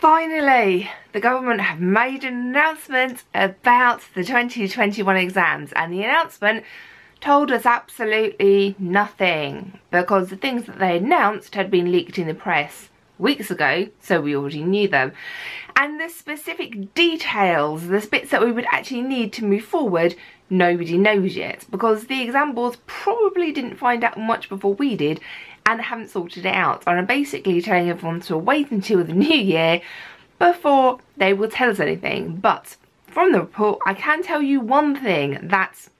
Finally, the government have made an announcement about the 2021 exams and the announcement told us absolutely nothing because the things that they announced had been leaked in the press weeks ago, so we already knew them. And the specific details, the bits that we would actually need to move forward, nobody knows yet because the exam boards probably didn't find out much before we did and haven't sorted it out. And I'm basically telling everyone to wait until the new year before they will tell us anything. But from the report, I can tell you one thing that's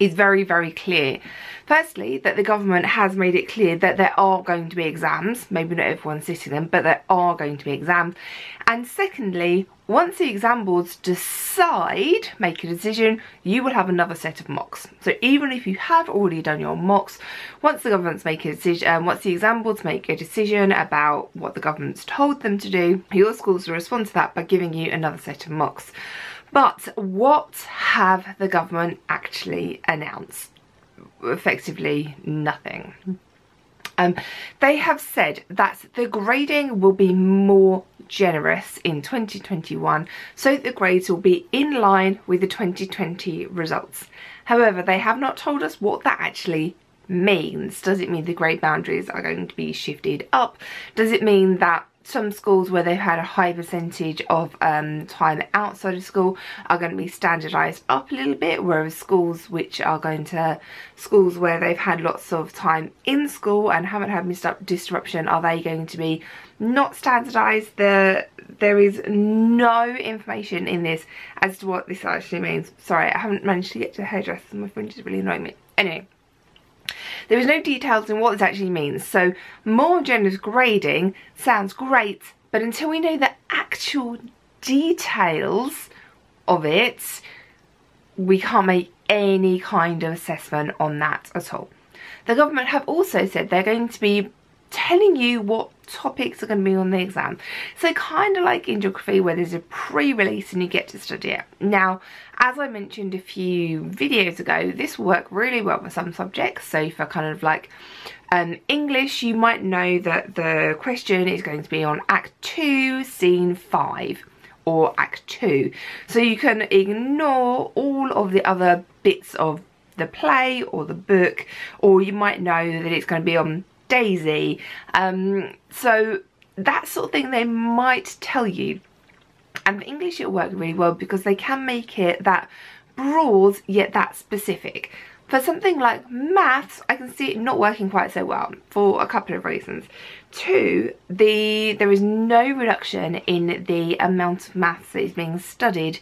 very, very clear. Firstly, that the government has made it clear that there are going to be exams, maybe not everyone's sitting them, but there are going to be exams. And secondly, once the exam boards decide, make a decision, you will have another set of mocks. So even if you have already done your mocks, once the government's make a decision, um, once the exam boards make a decision about what the government's told them to do, your schools will respond to that by giving you another set of mocks. But what have the government actually announced? Effectively nothing. Um, they have said that the grading will be more generous in 2021 so the grades will be in line with the 2020 results. However, they have not told us what that actually means. Does it mean the grade boundaries are going to be shifted up? Does it mean that some schools where they've had a high percentage of um, time outside of school are going to be standardised up a little bit whereas schools which are going to schools where they've had lots of time in school and haven't had missed up disruption are they going to be not standardised there there is no information in this as to what this actually means. Sorry I haven't managed to get to the hairdresser my friend is really annoying me. Anyway there is no details in what this actually means, so more generous grading sounds great, but until we know the actual details of it, we can't make any kind of assessment on that at all. The government have also said they're going to be telling you what topics are going to be on the exam. So kind of like in geography where there's a pre-release and you get to study it. Now, as I mentioned a few videos ago, this will work really well for some subjects. So for kind of like um, English, you might know that the question is going to be on Act 2, Scene 5 or Act 2. So you can ignore all of the other bits of the play or the book or you might know that it's going to be on Daisy. Um, so that sort of thing they might tell you. And English it worked really well because they can make it that broad yet that specific. For something like maths, I can see it not working quite so well for a couple of reasons. Two, the there is no reduction in the amount of maths that is being studied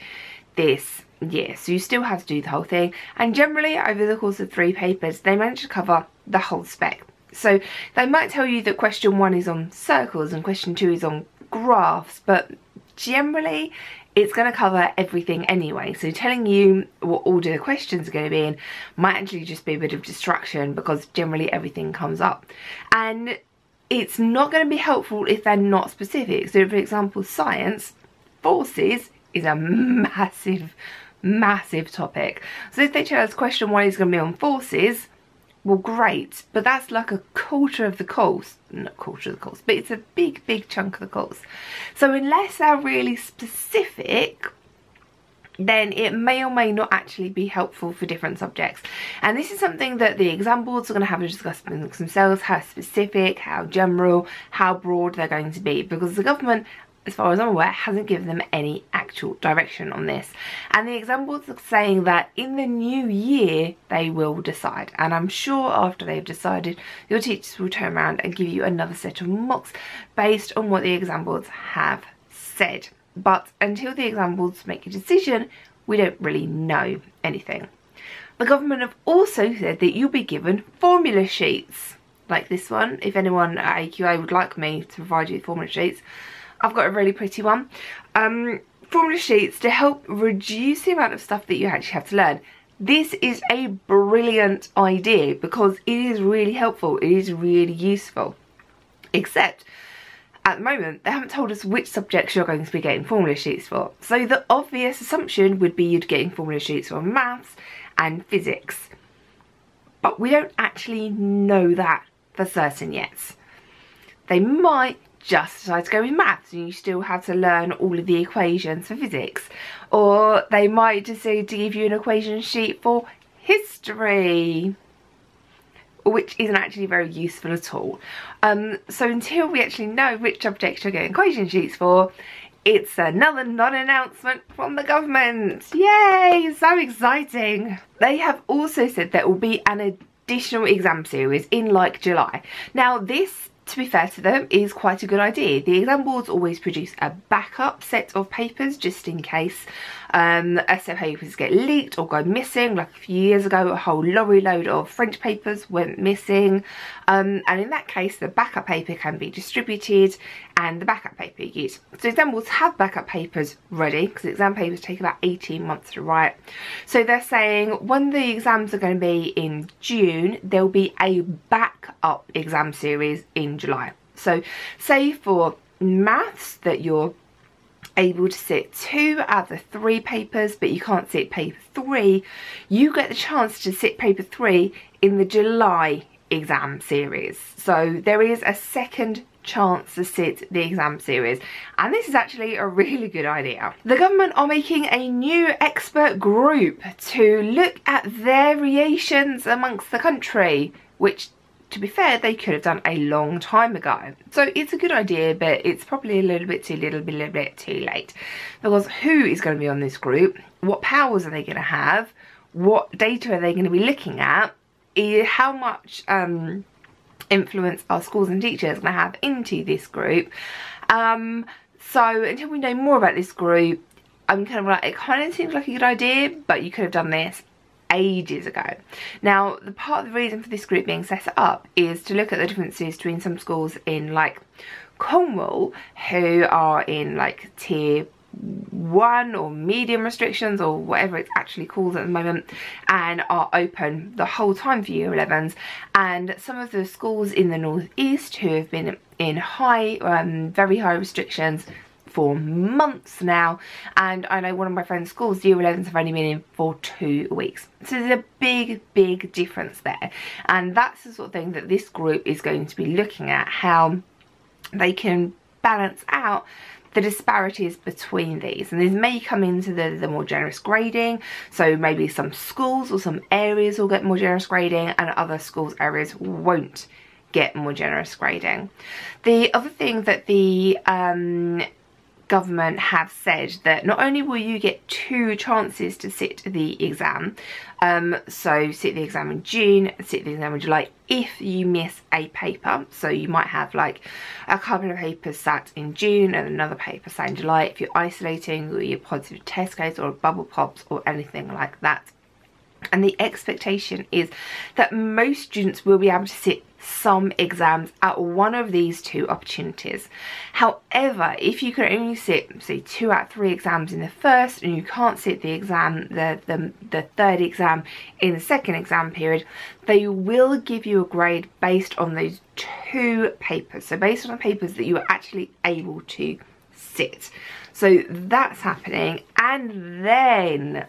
this year. So you still have to do the whole thing. And generally, over the course of three papers, they manage to cover the whole spec. So they might tell you that question one is on circles and question two is on graphs, but generally it's going to cover everything anyway. So telling you what order the questions are going to be in might actually just be a bit of distraction because generally everything comes up. And it's not going to be helpful if they're not specific. So for example, science, forces is a massive, massive topic. So if they tell us question one is going to be on forces, well great but that's like a quarter of the course not quarter of the course but it's a big big chunk of the course so unless they're really specific then it may or may not actually be helpful for different subjects. And this is something that the exam boards are going to have to discuss themselves, how specific, how general, how broad they're going to be, because the government as far as I'm aware, hasn't given them any actual direction on this. And the exam boards are saying that in the new year, they will decide. And I'm sure after they've decided, your teachers will turn around and give you another set of mocks based on what the exam boards have said. But until the exam boards make a decision, we don't really know anything. The government have also said that you'll be given formula sheets like this one. If anyone at AQA would like me to provide you with formula sheets, I've got a really pretty one. Um, formula sheets to help reduce the amount of stuff that you actually have to learn. This is a brilliant idea because it is really helpful. It is really useful. Except at the moment, they haven't told us which subjects you're going to be getting formula sheets for. So the obvious assumption would be you'd be getting formula sheets for maths and physics. But we don't actually know that for certain yet. They might just decide to go with maths and you still have to learn all of the equations for physics. Or they might decide to give you an equation sheet for history which isn't actually very useful at all. Um, so until we actually know which subjects you're getting equation sheets for, it's another non-announcement from the government. Yay, so exciting. They have also said there will be an additional exam series in like July. Now this to be fair to them, is quite a good idea. The exam boards always produce a backup set of papers just in case um, essay papers get leaked or go missing. Like a few years ago, a whole lorry load of French papers went missing. Um, and in that case, the backup paper can be distributed and the backup paper used. So exam boards have backup papers ready because exam papers take about 18 months to write. So they're saying when the exams are going to be in June, there'll be a backup exam series in July. So say for maths that you're able to sit two out of three papers but you can't sit paper three. You get the chance to sit paper three in the July exam series. So there is a second chance to sit the exam series. And this is actually a really good idea. The government are making a new expert group to look at variations amongst the country which to be fair, they could have done a long time ago. So it's a good idea, but it's probably a little bit too little, bit, little bit too late. Because who is going to be on this group? What powers are they going to have? What data are they going to be looking at? How much um, influence are schools and teachers going to have into this group? Um, so until we know more about this group, I'm kind of like, it kind of seems like a good idea, but you could have done this ages ago. Now, the part of the reason for this group being set up is to look at the differences between some schools in like Cornwall who are in like tier one or medium restrictions or whatever it's actually called at the moment and are open the whole time for year 11s and some of the schools in the northeast who have been in high um, very high restrictions for months now and I know one of my friend's schools, year 11s have only been in for two weeks. So there's a big, big difference there and that's the sort of thing that this group is going to be looking at, how they can balance out the disparities between these and these may come into the, the more generous grading so maybe some schools or some areas will get more generous grading and other schools areas won't get more generous grading. The other thing that the um, government have said that not only will you get two chances to sit the exam, um, so sit the exam in June, sit the exam in July if you miss a paper. So you might have like a couple of papers sat in June and another paper sat in July if you're isolating or your positive test case or bubble pops or anything like that. And the expectation is that most students will be able to sit some exams at one of these two opportunities. However, if you can only sit, say, two out of three exams in the first and you can't sit the exam, the, the, the third exam in the second exam period, they will give you a grade based on those two papers. So based on the papers that you are actually able to sit. So that's happening. And then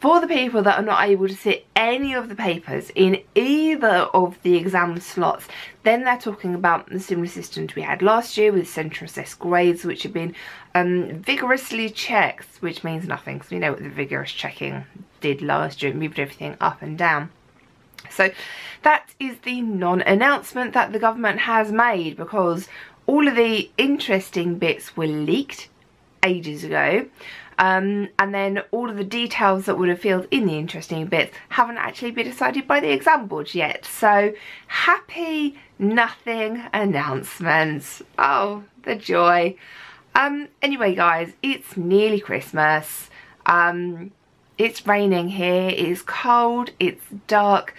for the people that are not able to sit any of the papers in either of the exam slots, then they're talking about the similar systems we had last year with centre assessed grades, which have been um, vigorously checked, which means nothing, because we know what the vigorous checking did last year, it moved everything up and down. So that is the non-announcement that the government has made because all of the interesting bits were leaked ages ago um, and then all of the details that would have filled in the interesting bits haven't actually been decided by the exam board yet. So happy nothing announcements. Oh, the joy. Um, anyway guys, it's nearly Christmas. Um, it's raining here, it's cold, it's dark,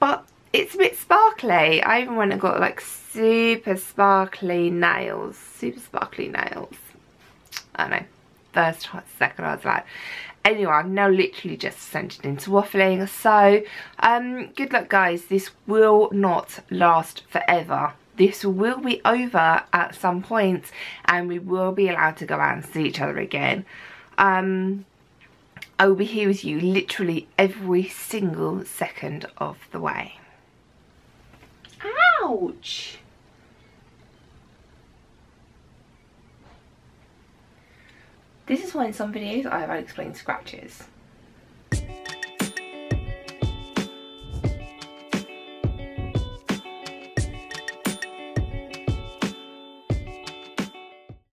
but it's a bit sparkly. I even went and got like super sparkly nails. Super sparkly nails. I don't know first second I was like anyway I've now literally just sent it into waffling so um good luck guys. This will not last forever. This will be over at some point and we will be allowed to go out and see each other again. Um I will be here with you literally every single second of the way. Ouch This is why in some videos I have unexplained scratches.